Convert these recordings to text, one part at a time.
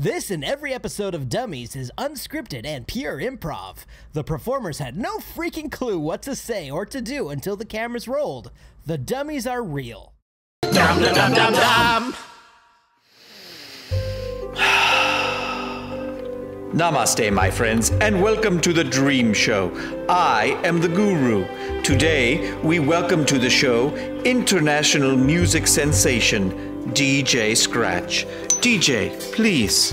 This and every episode of Dummeez is unscripted and pure improv. The performers had no freaking clue what to say or to do until the cameras rolled. The dummies are real. Dum dum dum. Namaste, my friends, and welcome to the Dream Show. I am the Guru. Today, we welcome to the show international music sensation, DJ Scratch. DJ, please.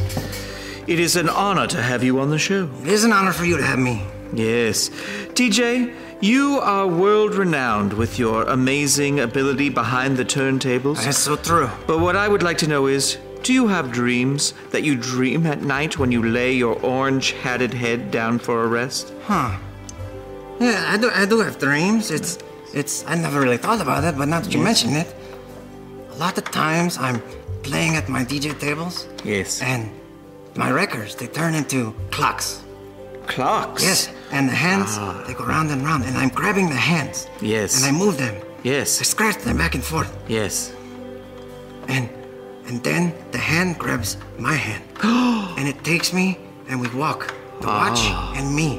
It is an honor to have you on the show. It is an honor for you to have me. Yes. DJ, you are world renowned with your amazing ability behind the turntables. That's so true. But what I would like to know is do you have dreams that you dream at night when you lay your orange hatted head down for a rest? Huh. Yeah, I do I do have dreams. It's it's I never really thought about it, but now that you mention it, a lot of times I'm playing at my DJ tables Yes. and my records they turn into clocks. Clocks? Yes, and the hands ah. they go round and round and I'm grabbing the hands. Yes. And I move them. Yes. I scratch them back and forth. Yes. And and then the hand grabs my hand. and it takes me and we walk. The watch ah. and me,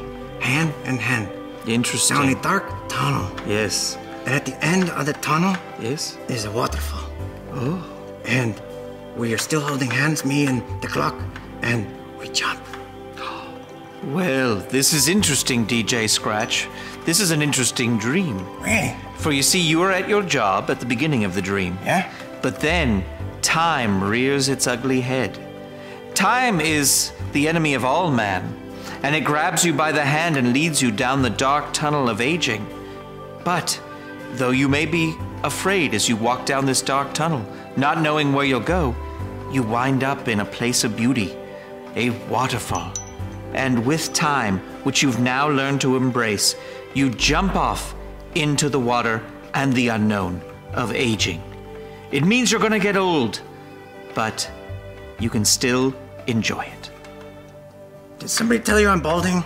hand and hand. Interesting. Down a dark tunnel. Yes. And at the end of the tunnel Yes. is a waterfall. Oh. And we are still holding hands, me and the clock, and we jump. Well, this is interesting, DJ Scratch. This is an interesting dream. Really? For you see, you are at your job at the beginning of the dream. Yeah? But then, time rears its ugly head. Time is the enemy of all man, and it grabs you by the hand and leads you down the dark tunnel of aging. But, though you may be afraid as you walk down this dark tunnel, not knowing where you'll go, you wind up in a place of beauty, a waterfall. And with time, which you've now learned to embrace, you jump off into the water and the unknown of aging. It means you're gonna get old, but you can still enjoy it. Did somebody tell you I'm balding?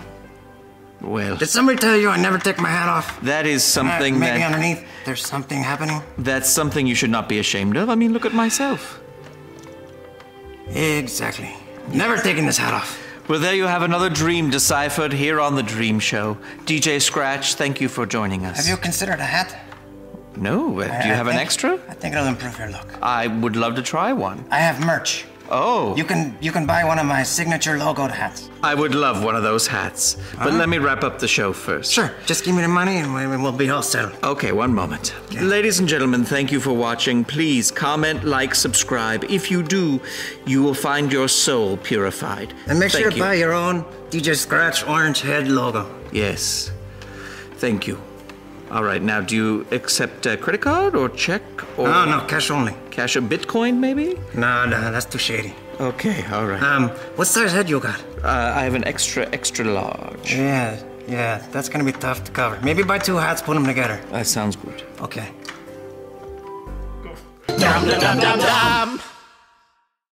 Well, Did somebody tell you I never take my hat off? that is Uh, something maybe that underneath there's something happening? that's something you should not be ashamed of. I mean, look at myself. Exactly. Never taking this hat off. Well, there you have another dream deciphered here on the Dream Show. DJ Scratch, thank you for joining us. Have you considered a hat? No, uh, do you I have an extra? I think it'll improve your look. I would love to try one. I have merch. Oh, You can you can buy one of my signature logoed hats. I would love one of those hats. But let me wrap up the show first. Sure. Just give me the money and we- we'll be all settled. Okay, one moment. Ladies and gentlemen, thank you for watching. Please comment, like, subscribe. If you do, you will find your soul purified. And make sure Thank to you. buy your own DJ Scratch orange head logo. Yes. Thank you. All right, now do you accept a credit card or check or Oh no, cash only. cash or Bitcoin maybe? No, no, that's too shady. Okay, all right. Um, what size head you got? Uh, I have an extra, extra large. Yeah, yeah, that's gonna be tough to cover. Maybe buy two hats, put them together. That sounds good. Okay. Dum dum dum dum dum.